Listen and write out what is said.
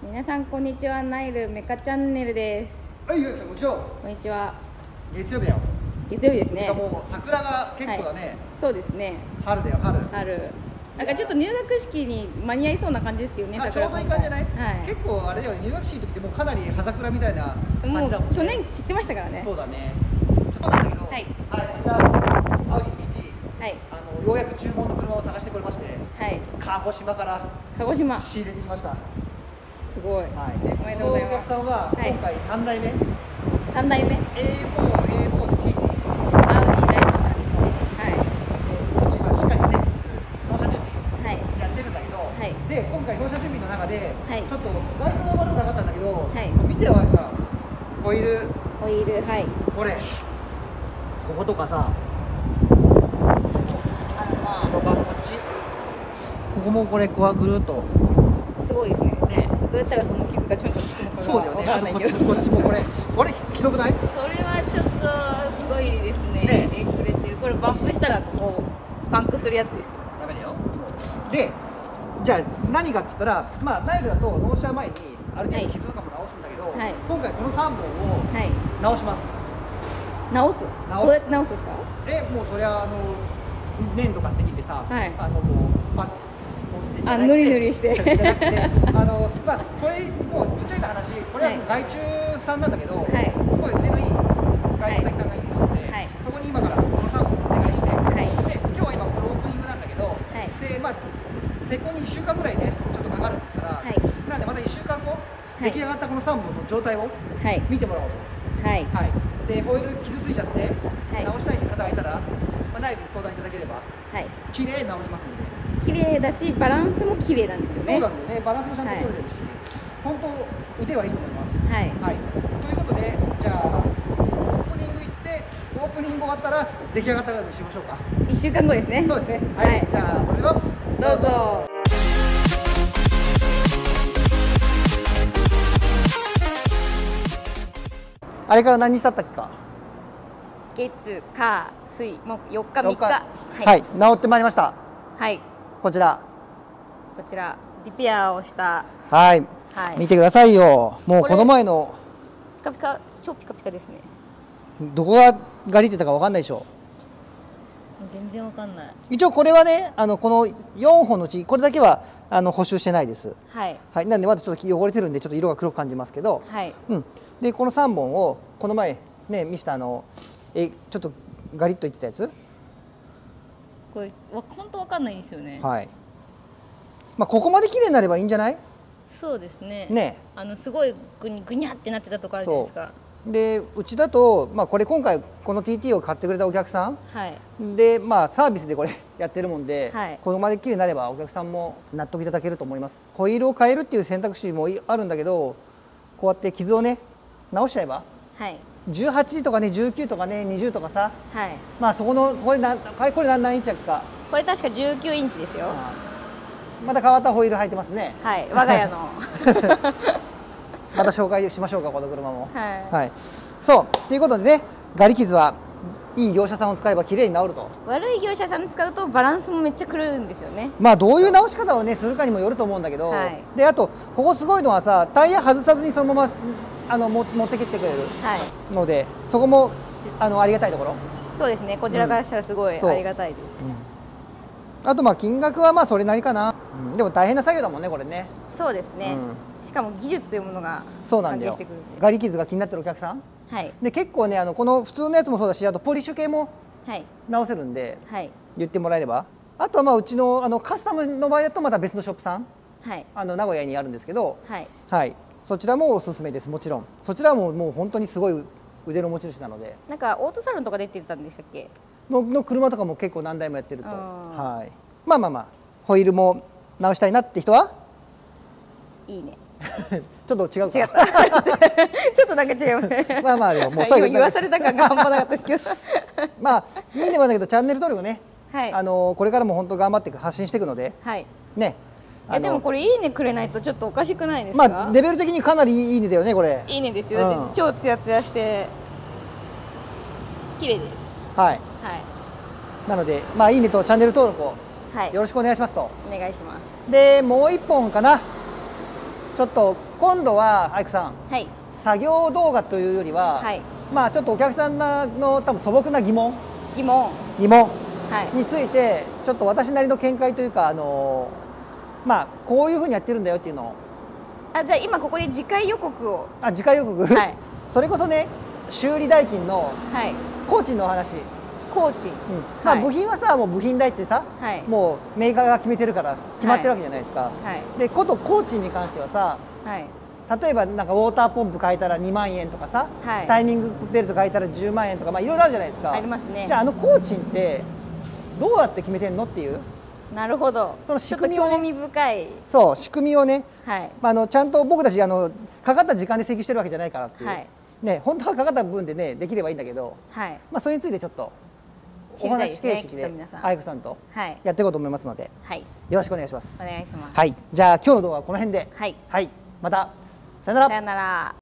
皆さんこんにちは。ナイルメカチャンネルです。はい、ゆうきさん、こんにちは。こんにちは。月曜日だよ。月曜日ですね。もう桜が結構だね。そうですね。春だよ、春。春。なんかちょっと入学式に間に合いそうな感じですけどねあちょうどいい感じじゃない、はい。結構あれだよね入学式の時ってもうかなり葉桜みたいな感じだもんね去年散ってましたからね。そうだね。ちょっとなんだけど。はい。はい、こちらアウディ TT はい。あのようやく注文の車を探してくれまして。はい。鹿児島から鹿児島。仕入れてきました。はすごい、い。でおめでことのございます。客さんははい。今回3代目、3代目 A4A4TT アウディ大好きさんですね。ちょっと今しっかりセックス納車準備はい。はいやってるんだけど、い。で今回納車準備の中で、はい。ちょっと外装は悪くなかったんだけど、はい。見てよあれさホイール。ホイールはい。これ。こことかさ。あのまとかこっち。ここもこれこうぐるっと。あすごいですねね。どうやったらその傷がちょんちょんつくのかそうだよね。からないけど。あとここっちもこれこれひどくない？それはちょっとすごいですね。ね。えくれてる。これバンプしたらここパンクするやつですよ。ダメだよ。でじゃあ何かって言ったらまあナイルだと納車前にある程度傷とかも直すんだけど、はい。今回この3本をはい。直します。直す？直す。どうやって直すんですか？でもうそりゃあの粘土買ってきてさ、はい。あのもうパッあ塗り塗りして。じゃなくてあのまあこれもうぶっちゃけた話これははい。外注さんなんだけど、はい。すごい腕のいい外注先さんがいるので、はい。そこに今からこの3本お願いして、はい。で今日は今これオープニングなんだけど、い。でまあ施工に1週間ぐらいねちょっとかかるんですから、はい。なんでまた1週間後、い。出来上がったこの3本の状態をはい。見てもらおうと。はい。はい、でホイール傷ついちゃって、い。直したい方がいたら、まあ、内部に相談いただければはい。綺麗に直りますので、綺麗だしバランスも綺麗なんですよね。そうなんだよね。バランスもちゃんと取れてるし、本当腕はいいと思います。はい。はい。ということでじゃあオープニング行ってオープニング終わったら出来上がったからにしましょうか。1週間後ですね。そうですね。はい、はい。じゃあそれではどうぞ。あれから何日経ったっけか？月火水木4日3 4日。はい、はい、直ってまいりました。はい、こちら。こちらリペアをした。はい、はい。見てくださいよ。もうこの前の。ピカピカ超ピカピカですね。どこがガリってたかわかんないでしょ全然わかんない。一応これはねあのこの4本のうちこれだけはあの補修してないです。はい。はい。なんでまだちょっと汚れてるんでちょっと色が黒く感じますけど、はい。うん、でこの3本をこの前ね見せたあのえちょっとガリッといってたやつこれわ本当わかんないですよね。はい。まあここまで綺麗になればいいんじゃない？そうですね。ね。あのすごいぐにぐにゃってなってたとこあるじゃないですか。でうちだと、まあ、これ今回この TT を買ってくれたお客さん？はい。でまあサービスでこれ やってるもんで、はい。ここまで綺麗になればお客さんも納得いただけると思います。ホイールを変えるっていう選択肢もいあるんだけどこうやって傷をね直しちゃえば？はい18とかね19とかね20とかさ。はい。まあそこのそこで何これこれ何何インチか。これ確か19インチですよ。あ。また変わったホイール履いてますね。はい我が家の。また紹介しましょうかこの車も。はい。はい。そう。ということでねガリ傷はいい業者さんを使えば綺麗に治ると。悪い業者さん使うとバランスもめっちゃくるんですよね。まあどういう直し方をねするかにもよると思うんだけど、はい。であとここすごいのはさタイヤ外さずにそのままあのも持ってきてくれるはい。のでそこもあのありがたいところ？そうですね。こちらからしたらすごいありがたいです、あとまあ金額はまあそれなりかな、うん。でも大変な作業だもんねこれね。そうですね、うしかも技術というものが関そうなんだよ。係してくるんで。ガリ傷が気になってるお客さん？はい。で結構ねあのこの普通のやつもそうだしあとポリッシュ系もはい。直せるんではい。言ってもらえれば。あとはまあうちのあのカスタムの場合だとまた別のショップさんはい。あの名古屋にあるんですけどはい。はい。そちらもおすすめですもちろん。そちらももう本当にすごい腕の持ち主なので。なんかオートサロンとか出てたんでしたっけ？のの車とかも結構何台もやってると。はい。まあまあまあホイールも直したいなって人は？いいね ちょっと違うか。違った。ちょっとなんか違いますねまあまあでももうはい最後今言わされた感が半端なかったですけど。まあいいねもだけどチャンネル登録ね、はい。あのこれからも本当頑張って発信していくので。はい。ね。いやでもこれいいねくれないとちょっとおかしくないですか、まあレベル的にかなりいいねだよねこれ。いいねですよ、うん。超ツヤツヤして綺麗です。はい。はい。なのでまあいいねとチャンネル登録をはい。よろしくお願いしますと。お願いします。でもう一本かなちょっと今度はアイクさんはい。作業動画というよりは、はい。まあちょっとお客さんの多分素朴な疑問疑問。疑問はい。についてちょっと私なりの見解というかあのまあこういうふうにやってるんだよっていうのを。あじゃあ今ここで次回予告を。あ次回予告、はい。それこそね修理代金のはい。工賃のお話、うんコーチ。まあ、はい。部品はさもう部品代ってさ、はい。もうメーカーが決めてるから決まってるわけじゃないですか、はい。でこと工賃に関してはさはい。例えばなんかウォーターポンプ変えたら2万円とかさ、はい。タイミングベルト変えたら10万円とかまあいろいろあるじゃないですか。ありますね。じゃああの工賃ってどうやって決めてんのっていう？なるほど。その仕組みをね。興味深い。そう仕組みをね、はい。まあ、あのちゃんと僕たちあのかかった時間で請求してるわけじゃないからっていう、はい。ね本当はかかった分でねできればいいんだけど、はい。まあ、それについてちょっと知りたいでアイクさんとはい。やっていこうと思いますのではい。よろしくお願いします。お願いします。はい。じゃあ今日の動画はこの辺で。はい。はい、また。さよなら。さよなら